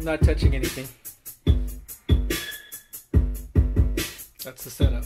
I'm not touching anything. That's the setup.